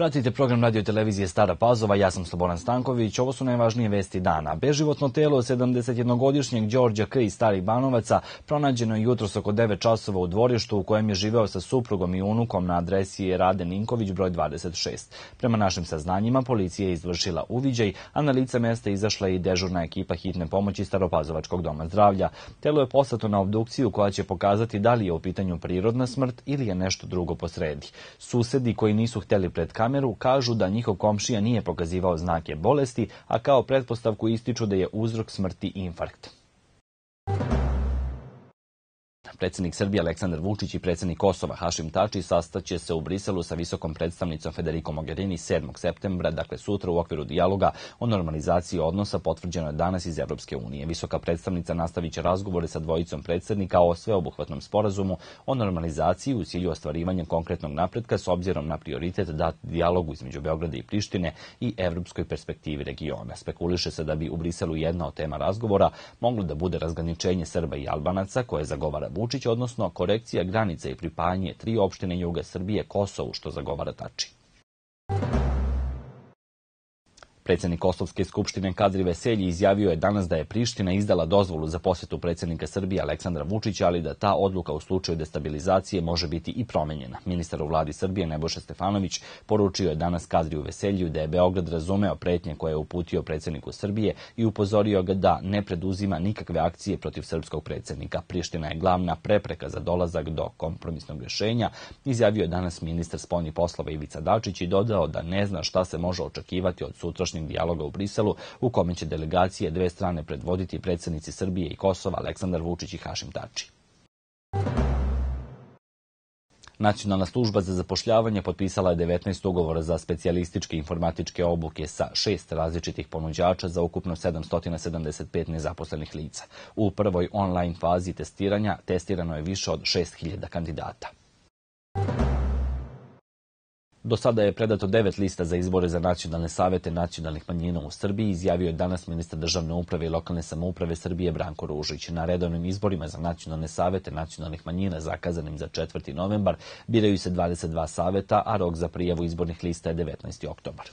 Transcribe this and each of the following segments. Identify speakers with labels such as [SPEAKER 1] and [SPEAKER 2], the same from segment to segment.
[SPEAKER 1] Pratite program radio televizije Stara Pazova, ja sam Slobodan Stanković. Ovo su najvažnije vesti dana. Beživotno telo 71-godišnjeg Đorđa K. iz Starih Banovaca pronađeno je jutros oko 9 časova u dvorištu u kojem je živeo sa suprugom i unukom na adresi Rade Ninković broj 26. Prema našim saznanjima, policija je izvršila uviđaj, a na lice mesta izašla i dežurna ekipa hitne pomoći Staropazovačkog doma zdravlja. Telo je poslato na obdukciju koja će pokazati da li je u pitanju prirodna smrt ili je nešto drugo posredi. Susedi koji nisu hteli pred kameru kažu da njihov komšija nije pokazivao znake bolesti, a kao pretpostavku ističu da je uzrok smrti infarkt. Predsednik Srbije Aleksandar Vučić i predsednik Kosova Hašim Tači sastaće se u Briselu sa visokom predstavnicom Federico Mogherini 7. septembra, dakle sutra u okviru dijaloga o normalizaciji odnosa potvrđeno je danas iz Evropske unije. Visoka predstavnica nastavit će razgovore sa dvojicom predsednika o sveobuhvatnom sporazumu o normalizaciji u cilju ostvarivanja konkretnog napretka s obzirom na prioritet dat dijalogu između Beograda i Prištine i evropskoj perspektivi regiona. Spekuliše se da bi u Briselu jedna od tema razgovora moglo da bude razgraničenje Srba i Albanaca koje zagovara Vučić, odnosno korekcija granica i pripajanje tri opštine juga Srbije Kosovu, što zagovara Tači. Predsednik Kosovske skupštine Kadri Veselji izjavio je danas da je Priština izdala dozvolu za posetu predsednika Srbije Aleksandra Vučića, ali da ta odluka u slučaju destabilizacije može biti i promenjena. Ministar u vladi Srbije Nebojša Stefanović poručio je danas Kadriju Veselju da je Beograd razumeo pretnje koje je uputio predsedniku Srbije i upozorio ga da ne preduzima nikakve akcije protiv srpskog predsednika. Priština je glavna prepreka za dolazak do kompromisnog rešenja, izjavio je danas ministar spoljnih poslova Ivica Dačić i dodao da ne zna šta se može očekivati od sutrašnjeg dijaloga u Briselu, u kome će delegacije dve strane predvoditi predsednici Srbije i Kosova Aleksandar Vučić i Hašim Tači. Nacionalna služba za zapošljavanje potpisala je 19 ugovora za specijalističke informatičke obuke sa šest različitih ponuđača za ukupno 775 nezaposlenih lica. U prvoj online fazi testiranja testirano je više od 6000 kandidata. Do sada je predato devet lista za izbore za nacionalne savete nacionalnih manjina u Srbiji, izjavio je danas ministar državne uprave i lokalne samouprave Srbije Branko Ružić. Na redovnim izborima za nacionalne savete nacionalnih manjina zakazanim za 4. novembar biraju se 22 saveta, a rok za prijavu izbornih lista je 19. oktobar.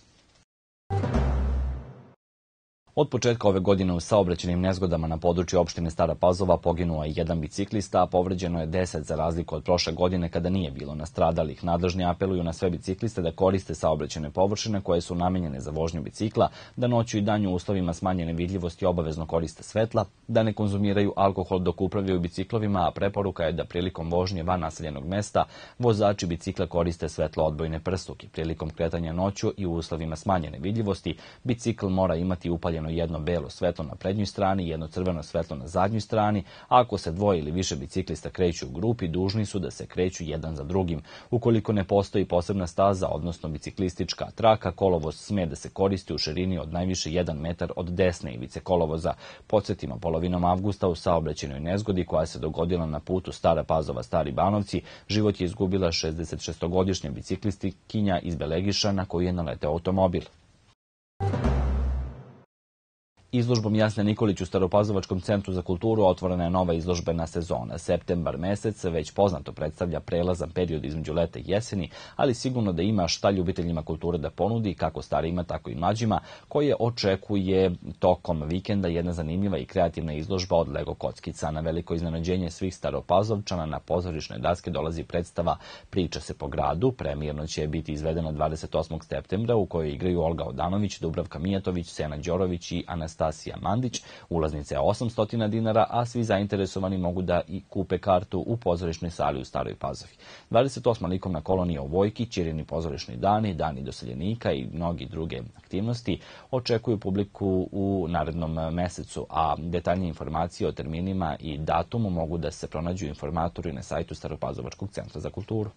[SPEAKER 1] Od početka ove godine u saobraćenim nezgodama na području opštine Stara Pazova poginuo je jedan biciklista, a povređeno je 10 za razliku od prošle godine kada nije bilo nastradalih. Nadležni apeluju na sve bicikliste da koriste saobraćene površine koje su namenjene za vožnju bicikla, da noću i danju uslovima smanjene vidljivosti obavezno koriste svetla, da ne konzumiraju alkohol dok upravljaju biciklovima, a preporuka je da prilikom vožnje van naseljenog mesta vozači bicikla koriste svetlo odbojne prstuke. Prilikom kretanja noću i u uslovima smanjene vidljivosti bicikl mora imati upaljeno jedno belo svetlo na prednjoj strani i jedno crveno svetlo na zadnjoj strani, ako se dvoje ili više biciklista kreću u grupi, dužni su da se kreću jedan za drugim. Ukoliko ne postoji posebna staza, odnosno biciklistička traka, kolovoz sme da se koristi u širini od najviše 1 metar od desne ivice kolovoza. Podsjetimo, polovinom avgusta u saobraćenoj nezgodi koja se dogodila na putu Stara Pazova Stari Banovci, život je izgubila 66-godišnja biciklistikinja iz Belegiša na koju je naleteo automobil. Izložbom Jasne Nikolić u Staropazovačkom centru za kulturu otvorena je nova izložbena sezona. Septembar mesec već poznato predstavlja prelazan period između leta i jeseni, ali sigurno da ima šta ljubiteljima kulture da ponudi, kako starima, tako i mlađima, koje očekuje tokom vikenda jedna zanimljiva i kreativna izložba od Lego kockica. Na veliko iznenađenje svih staropazovčana na pozorišne daske dolazi predstava Priča se po gradu. Premijerno će biti izvedena 28. septembra u kojoj igraju Olga Odanović, Dubravka Mijatović, Sena Đorović i Anastasija Anastasija Mandić. Ulaznica je 800 dinara, a svi zainteresovani mogu da i kupe kartu u pozorišnoj sali u Staroj Pazovi. 28. likovna kolonija u Vojki, Čirini pozorišni dani, dani doseljenika i mnogi druge aktivnosti očekuju publiku u narednom mesecu, a detaljnije informacije o terminima i datumu mogu da se pronađu informatori na sajtu Staropazovačkog centra za kulturu.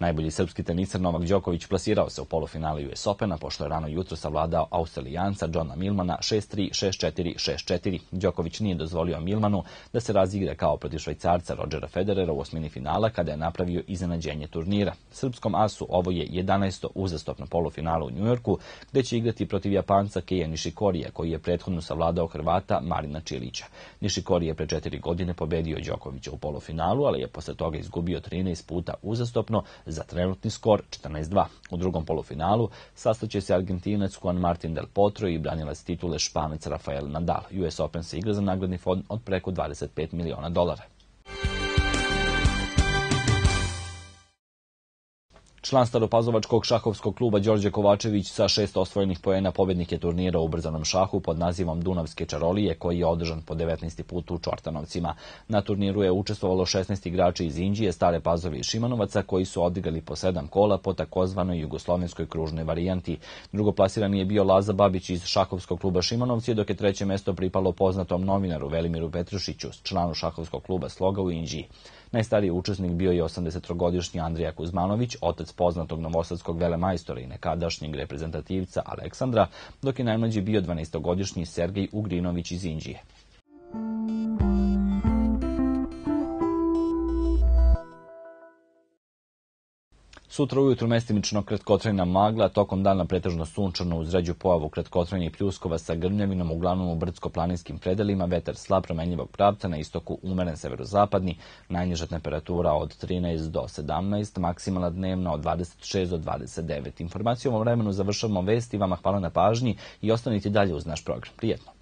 [SPEAKER 1] Najbolji srpski teniser Novak Đoković plasirao se u polufinalu US Opena, pošto je rano jutro savladao Australijanca Johna Milmana 6-3, 6-4, 6-4. Đoković nije dozvolio Milmanu da se razigre kao protiv švajcarca Rodgera Federera u osmini finala kada je napravio iznenađenje turnira. Srpskom asu ovo je 11. uzastopno polufinalu u Njujorku, gde će igrati protiv Japanca Keija Nishikorija, koji je prethodno savladao Hrvata Marina Čilića. Nišikori je pre četiri godine pobedio Đokovića u polufinalu, ali je posle toga izgubio 13 puta uzastopno za trenutni skor 14-2. U drugom polufinalu sastaće se Argentinac Juan Martin del Potro i branilac titule Španac Rafael Nadal. US Open se igra za nagradni fond od preko 25 miliona dolara. Član staropazovačkog šahovskog kluba Đorđe Kovačević sa šest osvojenih poena pobednik je turnira u ubrzanom šahu pod nazivom Dunavske čarolije koji je održan po 19. put u Čortanovcima. Na turniru je učestvovalo 16 igrača iz Indije, Stare Pazove i Šimanovaca koji su odigrali po sedam kola po takozvanoj jugoslovenskoj kružnoj varijanti. Drugoplasirani je bio Laza Babić iz šahovskog kluba Šimanovci, dok je treće mesto pripalo poznatom novinaru Velimiru Petrušiću, članu šahovskog kluba Sloga u Indiji. Najstariji učesnik bio je 83-godišnji Andrija Kuzmanović, otac poznatog novosadskog velemajstora i nekadašnjeg reprezentativca Aleksandra, dok je najmlađi bio 12-godišnji Sergej Ugrinović iz Indije. Sutra ujutru mestimično kratkotrajna magla, tokom dana pretežno sunčano uz ređu pojavu kratkotrajnih pljuskova sa grmljavinom, uglavnom u brdsko-planinskim predelima, vetar slab promenljivog pravca, na istoku umeren severozapadni, najniža temperatura od 13 do 17, maksimalna dnevna od 26 do 29. Informacijom o vremenu završavamo vesti, vama hvala na pažnji i ostanite dalje uz naš program. Prijetno!